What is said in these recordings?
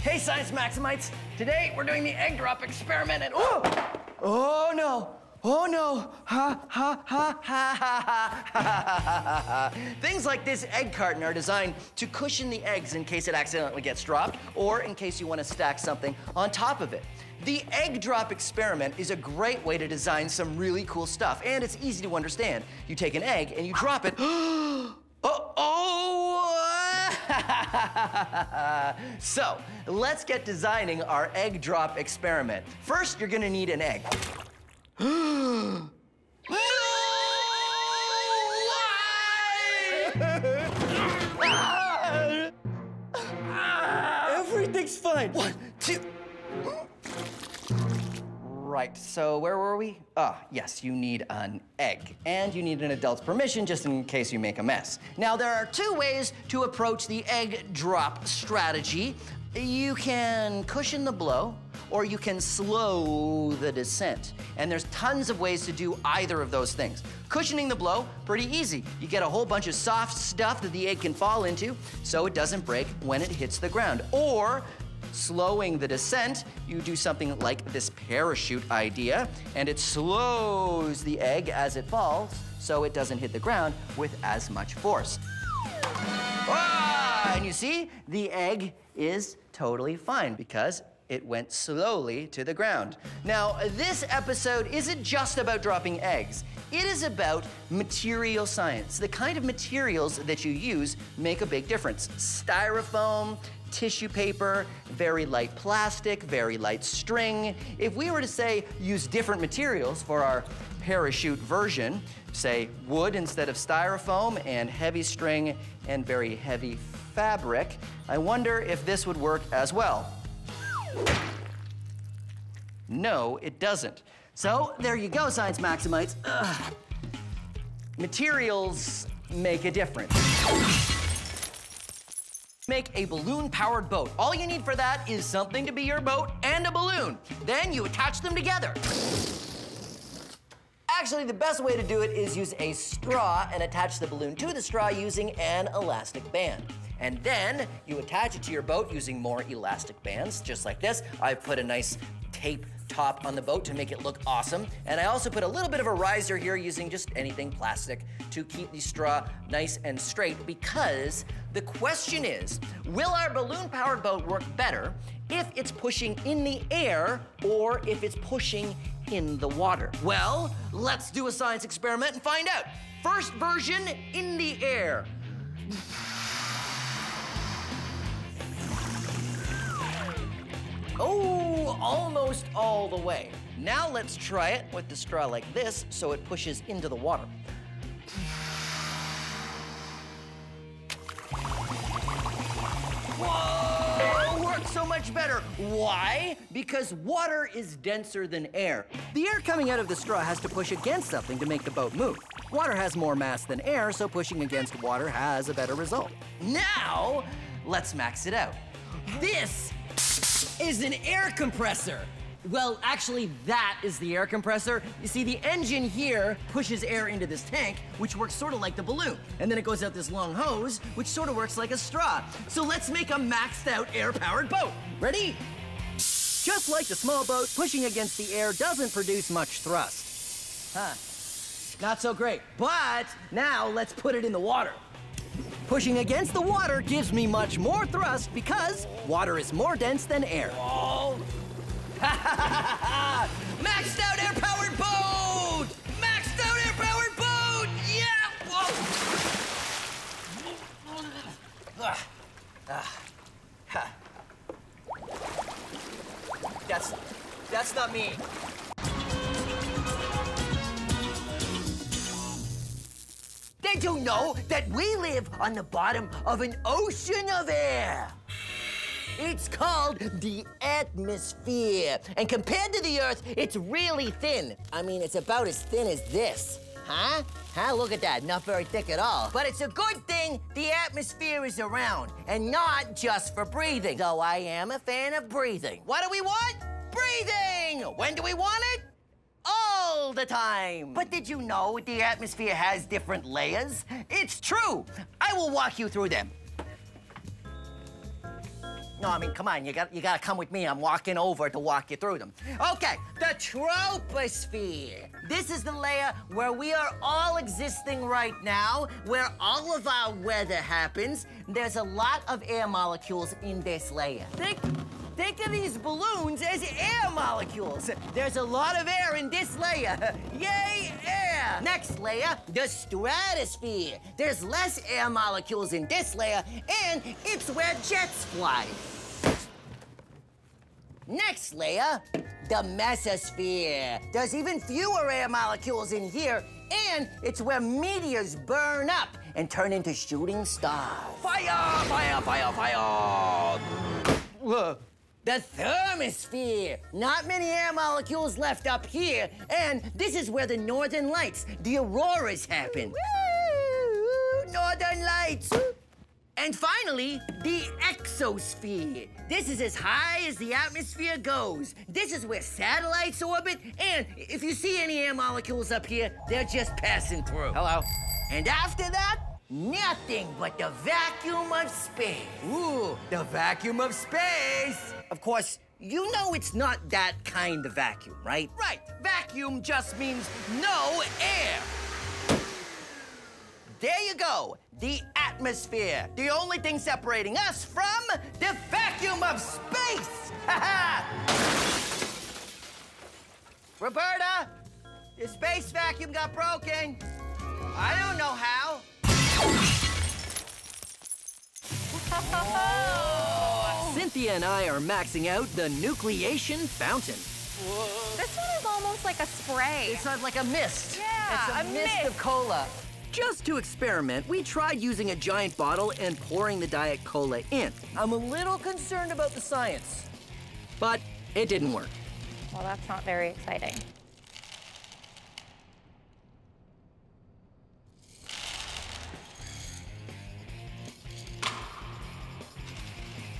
Hey, Science Maximites. Today, we're doing the egg drop experiment and oh! Oh, no. Oh, no. Ha, ha, ha, ha, ha, ha, ha, ha Things like this egg carton are designed to cushion the eggs in case it accidentally gets dropped or in case you want to stack something on top of it. The egg drop experiment is a great way to design some really cool stuff, and it's easy to understand. You take an egg and you drop it. oh, oh! so, let's get designing our egg drop experiment. First, you're gonna need an egg. no! Why? Everything's fine. One, two. Right, so where were we? Ah, yes, you need an egg. And you need an adult's permission just in case you make a mess. Now, there are two ways to approach the egg drop strategy. You can cushion the blow, or you can slow the descent. And there's tons of ways to do either of those things. Cushioning the blow, pretty easy. You get a whole bunch of soft stuff that the egg can fall into so it doesn't break when it hits the ground. Or slowing the descent, you do something like this parachute idea, and it slows the egg as it falls so it doesn't hit the ground with as much force. Ah, and you see, the egg is totally fine because it went slowly to the ground. Now, this episode isn't just about dropping eggs. It is about material science. The kind of materials that you use make a big difference. Styrofoam, tissue paper, very light plastic, very light string. If we were to say use different materials for our parachute version, say wood instead of styrofoam and heavy string and very heavy fabric, I wonder if this would work as well. No, it doesn't. So there you go, Science Maximites. Ugh. Materials make a difference. Make a balloon-powered boat. All you need for that is something to be your boat and a balloon. Then you attach them together. Actually, the best way to do it is use a straw and attach the balloon to the straw using an elastic band. And then you attach it to your boat using more elastic bands, just like this. I put a nice tape top on the boat to make it look awesome. And I also put a little bit of a riser here using just anything plastic to keep the straw nice and straight because the question is, will our balloon-powered boat work better if it's pushing in the air or if it's pushing in the water? Well, let's do a science experiment and find out. First version, in the air. Oh, almost all the way. Now let's try it with the straw like this so it pushes into the water. Whoa, works so much better. Why? Because water is denser than air. The air coming out of the straw has to push against something to make the boat move. Water has more mass than air, so pushing against water has a better result. Now, let's max it out. This is an air compressor. Well, actually, that is the air compressor. You see, the engine here pushes air into this tank, which works sort of like the balloon. And then it goes out this long hose, which sort of works like a straw. So let's make a maxed out air-powered boat. Ready? Just like the small boat, pushing against the air doesn't produce much thrust. Huh. Not so great. But now let's put it in the water. Pushing against the water gives me much more thrust because water is more dense than air. Whoa. Maxed out air-powered Did you know that we live on the bottom of an ocean of air? It's called the atmosphere. And compared to the Earth, it's really thin. I mean, it's about as thin as this. Huh? Huh? Look at that. Not very thick at all. But it's a good thing the atmosphere is around, and not just for breathing. Though I am a fan of breathing. What do we want? Breathing! When do we want it? All the time. But did you know the atmosphere has different layers? It's true. I will walk you through them. No, I mean, come on, you got you gotta come with me. I'm walking over to walk you through them. Okay, the troposphere. This is the layer where we are all existing right now, where all of our weather happens. There's a lot of air molecules in this layer. Think Think of these balloons as air molecules. There's a lot of air in this layer. Yay, air! Next layer, the stratosphere. There's less air molecules in this layer, and it's where jets fly. Next layer, the mesosphere. There's even fewer air molecules in here, and it's where meteors burn up and turn into shooting stars. Fire, fire, fire, fire! The thermosphere. Not many air molecules left up here, and this is where the northern lights, the auroras happen. Woo! Northern lights. And finally, the exosphere. This is as high as the atmosphere goes. This is where satellites orbit, and if you see any air molecules up here, they're just passing through. Hello. And after that, nothing but the vacuum of space. Ooh, the vacuum of space. Of course, you know it's not that kind of vacuum, right? Right. Vacuum just means no air. There you go. The atmosphere. The only thing separating us from the vacuum of space. Roberta, the space vacuum got broken. I don't Cynthia and I are maxing out the nucleation fountain. This one is almost like a spray. It's not like a mist. Yeah, it's a, a mist, mist. of cola. Just to experiment, we tried using a giant bottle and pouring the Diet Cola in. I'm a little concerned about the science, but it didn't work. Well, that's not very exciting.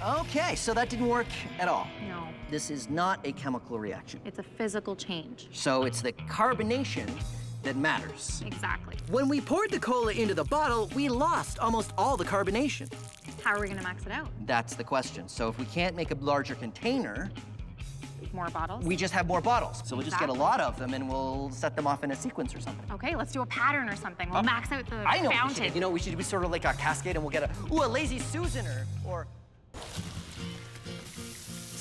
Okay, so that didn't work at all. No, This is not a chemical reaction. it's a physical change. So it's the carbonation that matters. Exactly. When we poured the cola into the bottle, we lost almost all the carbonation. How are we gonna max it out? That's the question. So if we can't make a larger container, More bottles? we just have more bottles. So we'll just get a lot of them and we'll set them off in a sequence or something. Okay, let's do a pattern or something. We'll max out the Uh, I know. what we should fountain. You know, we should be sort of like a cascade and we'll get a, ooh, a lazy Susan or, or.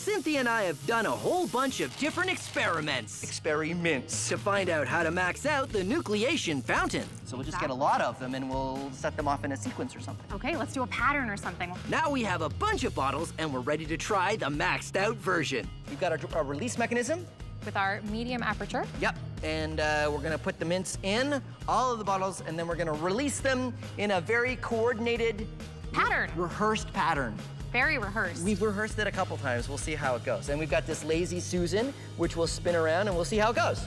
Cynthia and I have done a whole bunch of different experiments. Experiments. To find out how to max out the nucleation fountain. So we'll just get a lot of them and we'll set them off in a sequence or something. Okay, let's do a pattern or something. Now we have a bunch of bottles and we're ready to try the maxed out version. We've got our, our release mechanism. With our medium aperture. Yep, and uh, we're gonna put the mints in all of the bottles and then we're gonna release them in a very coordinated, Pattern. rehearsed pattern. Very rehearsed. We've rehearsed it a couple times. We'll see how it goes. And we've got this lazy Susan, which will spin around and we'll see how it goes.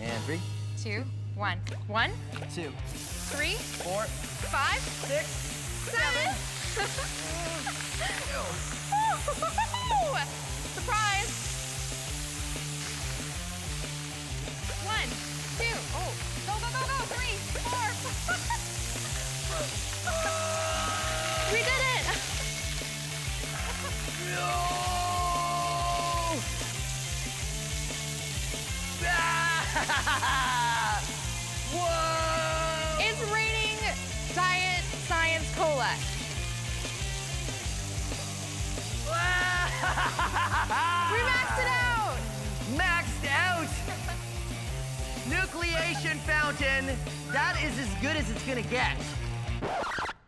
And three, Two, one. One, two, three, four, five, six. seven. Surprise! We maxed it out! Maxed out! Nucleation fountain. That is as good as it's gonna get.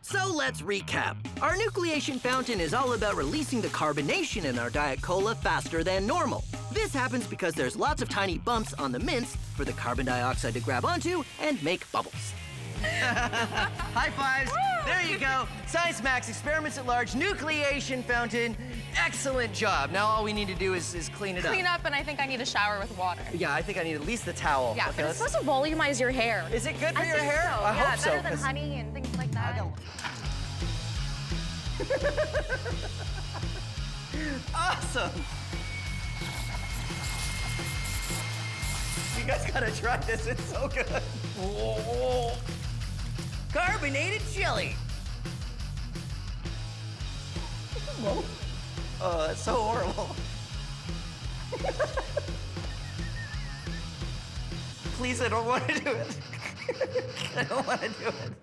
So let's recap. Our nucleation fountain is all about releasing the carbonation in our Diet Cola faster than normal. This happens because there's lots of tiny bumps on the mints for the carbon dioxide to grab onto and make bubbles. High fives. There you go. Science Max experiments at large nucleation fountain. Excellent job. Now all we need to do is, is clean it Clean up. Clean up, and I think I need a shower with water. Yeah, I think I need at least the towel. Yeah, Okay, but it's supposed to volumize your hair. Is it good for I your hair? So. I yeah, hope so. better than honey and things like I that. don't- awesome. You guys gotta try this. It's so good. Whoa. Carbonated chili. Oh, that's so horrible. Please, I don't want to do it. I don't want to do it.